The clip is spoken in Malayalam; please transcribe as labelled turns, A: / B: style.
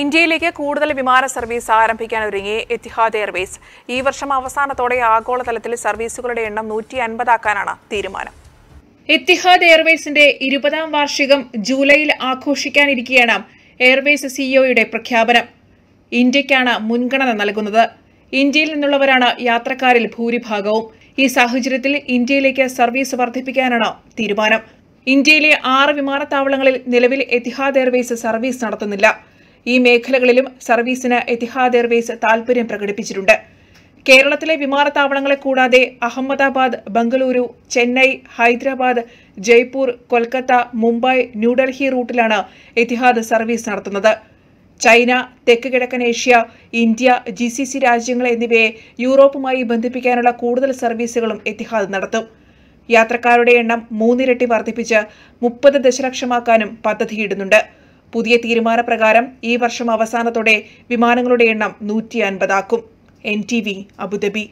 A: ഇന്ത്യയിലേക്ക് കൂടുതൽ വിമാന സർവീസ് ആരംഭിക്കാൻ ഒരുങ്ങി എത്തിഹാദ് എയർവേസ് ഈ വർഷം അവസാനത്തോടെ ആഗോളതലത്തിൽ സർവീസുകളുടെ എണ്ണം നൂറ്റി അൻപതാക്കാനാണ് തീരുമാനം.
B: എത്തിഹാദ് എയർവേസിന്റെ ഇരുപതാം വാർഷികം ജൂലൈയിൽ ആഘോഷിക്കാനിരിക്കെയാണ് എയർവേസ് സിഇഒയുടെ പ്രഖ്യാപനം. ഇന്ത്യയ്ക്കാണ് മുൻഗണന നൽകുന്നത്. ഇന്ത്യയിൽ നിന്നുള്ളവരാണ് യാത്രക്കാരിൽ ഭൂരിഭാഗവും. ഈ സാഹചര്യത്തിൽ ഇന്ത്യയിലേക്ക് സർവീസ് വർദ്ധിപ്പിക്കാനാണ് തീരുമാനം. ഇന്ത്യയിലെ ആറ് വിമാനത്താവളങ്ങളിൽ നിലവിൽ എത്തിഹാദ് എയർവേസ് സർവീസ് നടത്തുന്നില്ല. ഈ മേഖലകളിലും സർവീസിന് എത്തിഹാദ് എയർവേസ് താൽപര്യം പ്രകടിപ്പിച്ചിട്ടുണ്ട്. കേരളത്തിലെ വിമാനത്താവളങ്ങളെ കൂടാതെ അഹമ്മദാബാദ് ബംഗളൂരു ചെന്നൈ ഹൈദരാബാദ് ജയ്പൂർ കൊൽക്കത്ത മുംബൈ ന്യൂഡൽഹി റൂട്ടിലാണ് എത്തിഹാദ് സർവീസ് നടത്തുന്നത്. ചൈന തെക്ക് കിഴക്കൻ Asia India G C C രാജ്യങ്ങൾ എന്നിവയെ യൂറോപ്പുമായി ബന്ധിപ്പിക്കാനുള്ള കൂടുതൽ സർവീസുകളും എത്തിഹാദ് നടത്തും. യാത്രക്കാരുടെ എണ്ണം മൂന്നിരട്ടി വർദ്ധിപ്പിച്ച് മുപ്പത് ദശലക്ഷമാക്കാനും പദ്ധതിയിടുന്നുണ്ട്. പുതിയ തീരുമാനപ്രകാരം ഈ വർഷം അവസാനത്തോടെ വിമാനങ്ങളുടെ എണ്ണം നൂറ്റി അൻപതാക്കും N T V Abu Dhabi.